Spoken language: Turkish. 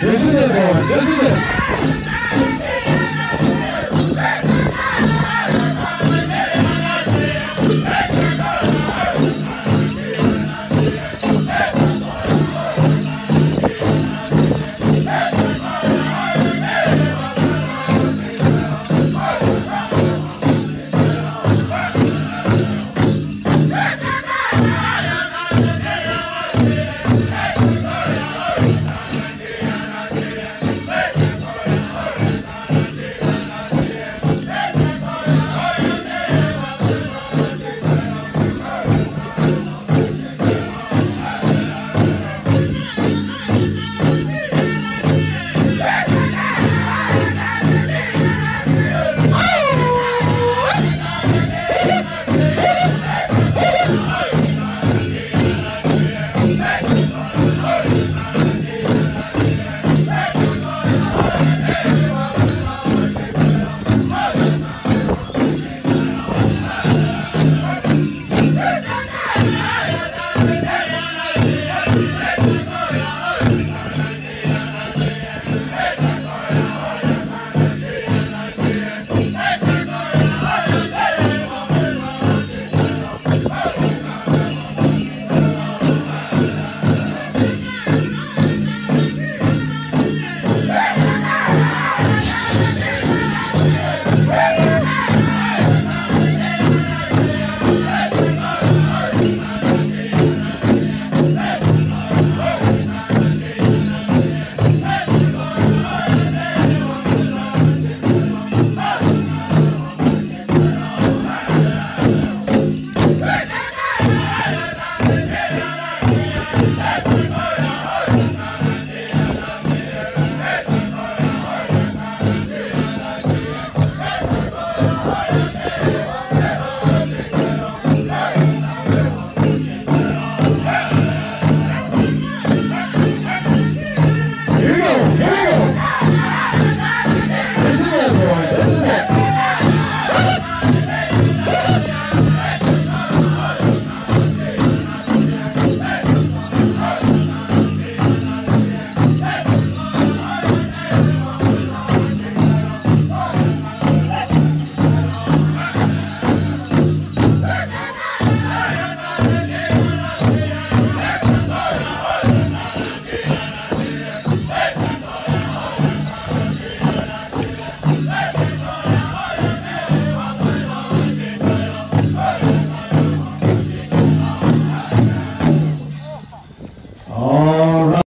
This is it, Ei,